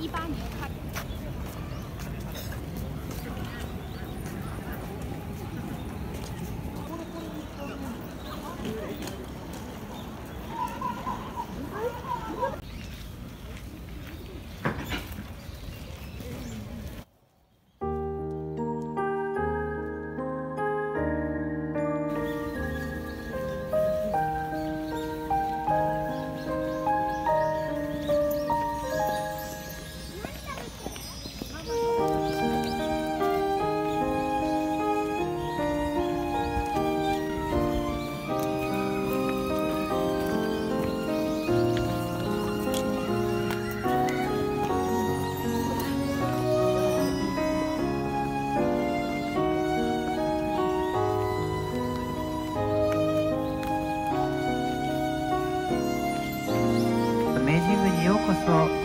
一八年开。Microsoft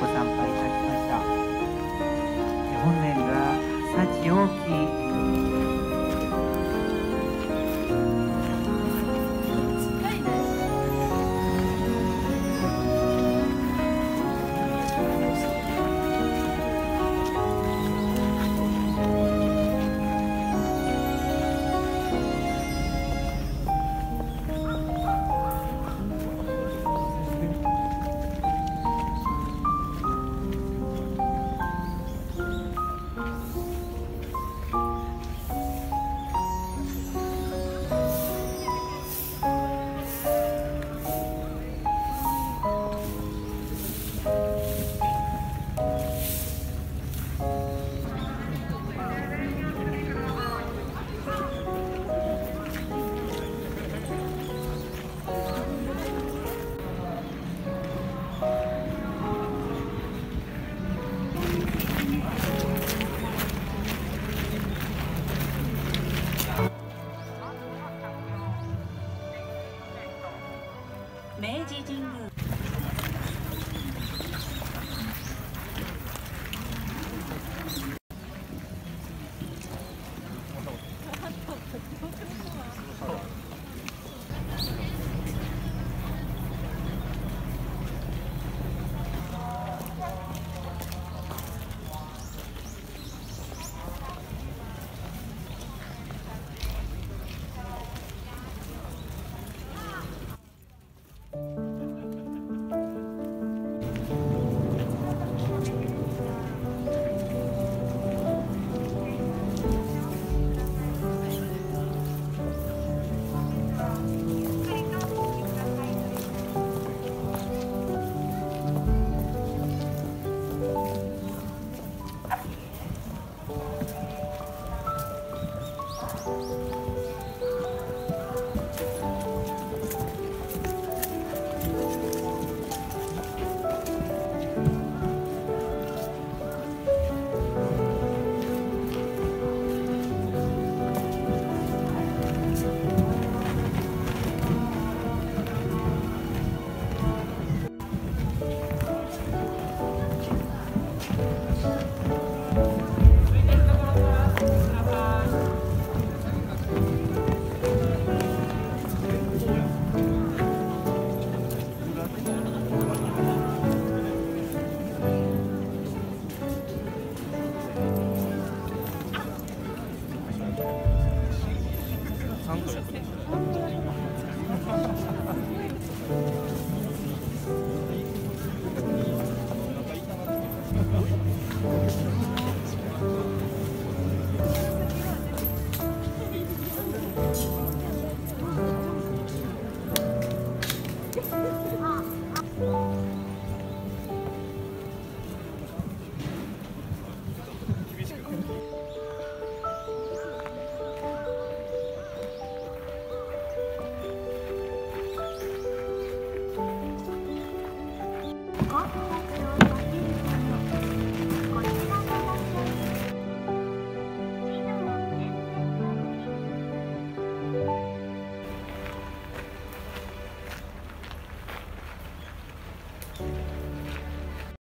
明治神宮 三度役でした。Huh?